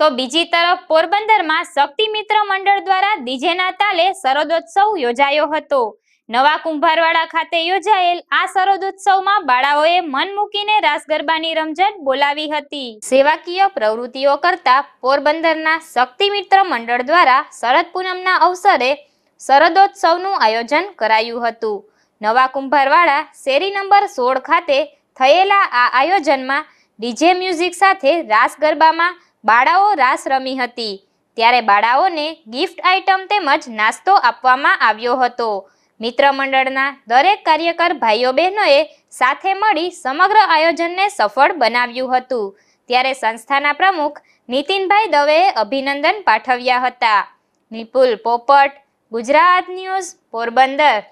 તો બીજી તરફ પોરબંદરમાં શક્તિ મિત્ર મંડળ દ્વારા ડીજેના તાલે શરદોત્સવ યોજાયો હતો. નવા કુંભારવાડા ખાતે યોજાયેલ આ શરદોત્સવમાં બાળાઓએ મન મૂકીને રાસ ગરબાની રમઝટ બોલાવી હતી. સેવાકીય પ્રવૃત્તિઓ કરતા પોરબંદરના શક્તિ મિત્ર મંડળ દ્વારા શરદ પૂનમના અવસરે શરદોત્સવનું આયોજન કરાયું હતું. નવા કુંભારવાડા શેરી નંબર સોળ ખાતે થયેલા આ આયોજનમાં ડીજે મ્યુઝિક સાથે રાસ ગરબામાં બાળાઓ રાસ રમી હતી. ત્યારે બાળાઓને ગિફ્ટ આઇટમ તેમજ નાસ્તો આપવામાં આવ્યો હતો. મિત્ર મંડળના દરેક કાર્યકર ભાઈઓ બહેનોએ સાથે મળી સમગ્ર આયોજનને સફળ બનાવ્યું હતું. ત્યારે સંસ્થાના પ્રમુખ નીતિનભાઈ દવેએ અભિનંદન પાઠવ્યા હતા. નિપુલ પોપટ, ગુજરાત ન્યૂઝ, પોરબંદર.